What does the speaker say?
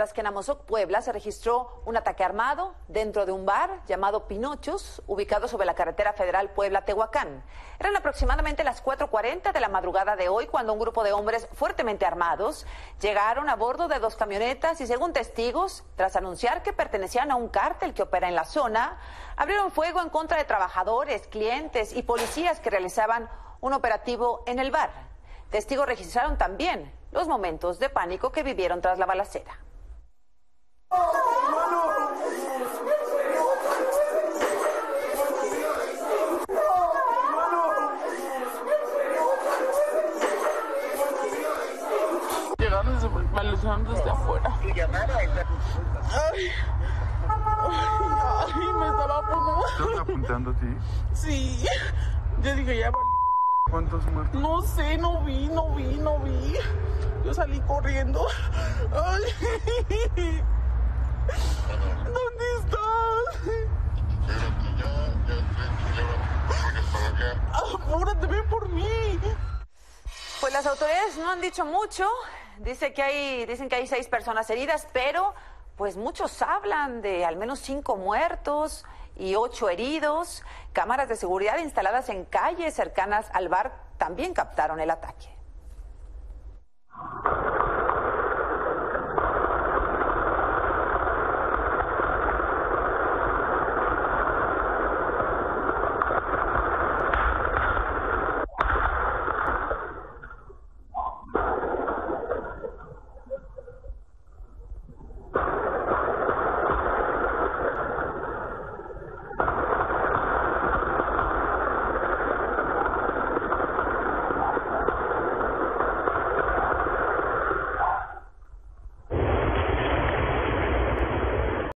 mientras que en Amozoc, Puebla, se registró un ataque armado dentro de un bar llamado Pinochos, ubicado sobre la carretera federal Puebla-Tehuacán. Eran aproximadamente las 4.40 de la madrugada de hoy cuando un grupo de hombres fuertemente armados llegaron a bordo de dos camionetas y, según testigos, tras anunciar que pertenecían a un cártel que opera en la zona, abrieron fuego en contra de trabajadores, clientes y policías que realizaban un operativo en el bar. Testigos registraron también los momentos de pánico que vivieron tras la balacera. Balazando desde afuera. Ay, ay, me estaba apuntando. ¿Estás apuntando a ti? Sí, yo dije ya valí. ¿Cuántos muertos? No sé, no vi, no vi, no vi. Yo salí corriendo. Ay. ¿Dónde estás? Apúrate, ven por mí. Pues las autoridades no han dicho mucho. Dice que hay, dicen que hay seis personas heridas, pero pues muchos hablan de al menos cinco muertos y ocho heridos. Cámaras de seguridad instaladas en calles cercanas al bar también captaron el ataque.